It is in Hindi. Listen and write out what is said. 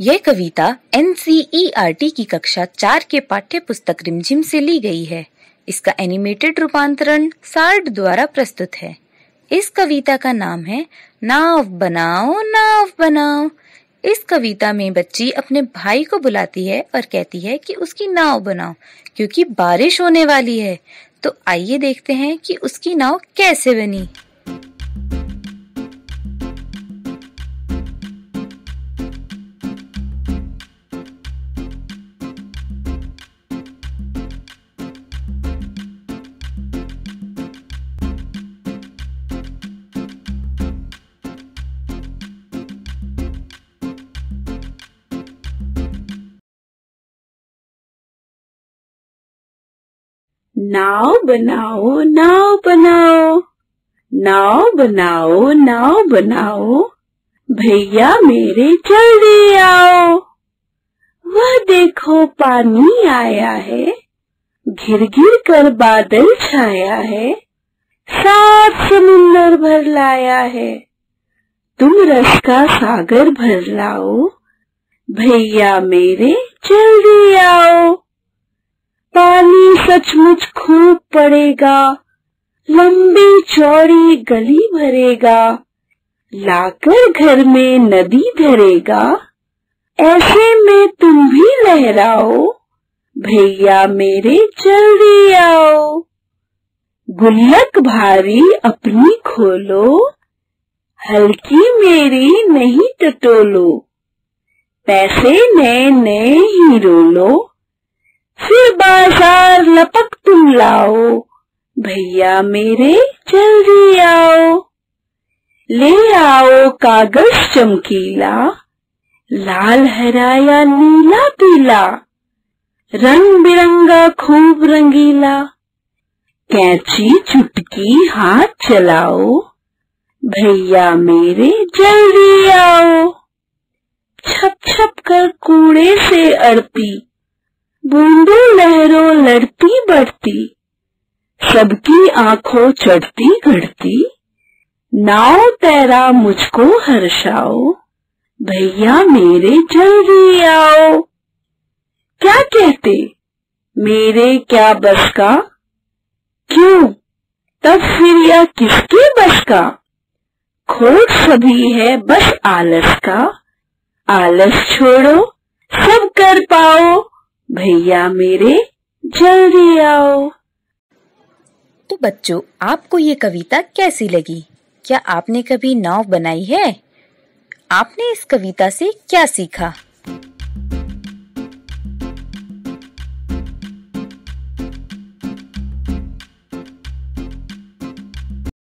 यह कविता एन की कक्षा चार के पाठ्य पुस्तक रिमझिम से ली गई है। इसका एनिमेटेड रूपांतरण सार्ड द्वारा प्रस्तुत है। इस कविता का नाम है, नाव बनाओ नाव बनाओ। इस कविता में बच्ची अपने भाई को बुलाती है और कहती है कि उसकी नाव बनाओ, क्योंकि बारिश होने वाली है। तो आइए देखते हैं कि उसकी नाव कैसे बनी। नाव बनाओ नाव बनाओ। नाव बनाओ नाव बनाओ। भैया मेरे जल्दी आओ। वह देखो पानी आया है। घिर घिर कर बादल छाया है। सात समुंदर भर लाया है। तुम रस का सागर भर लाओ। भैया मेरे जल्दी आओ। पानी सचमुच खूब पड़ेगा, लंबी चौड़ी गली भरेगा, लाकर घर में नदी धरेगा ऐसे में तुम भी लहराओ, भैया मेरे जल्दी आओ। गुल्लक भारी अपनी खोलो, हल्की मेरी नहीं टटोलो। पैसे नए नए ही रोलो। फिर बाज़ार लपक तुम लाओ। भैया मेरे, जल्दी आओ। ले आओ कागज़ चमकीला। लाल हरा या नीला पीला। रंग बिरंगा खूब रंगीला। कैची चुटकी हाथ चलाओ। भैया मेरे, जल्दी आओ। छप छप कर कूड़े से अड़ती बूंदों लहरों लड़ती बढ़ती, सबकी आँखों चढ़ती घड़ती नाव तैरा मुझको हर्षाओ, भैया मेरे जल्दी आओ। क्या कहते, मेरे क्या बस का? क्यों, तब फिर यह किसके बस का? खोट सभी है बस आलस का, आलस छोड़ो, सब कर पाओ। भैया मेरे, जल्दी आओ। तो बच्चों, आपको ये कविता कैसी लगी? क्या आपने कभी नाव बनाई है? आपने इस कविता से क्या सीखा?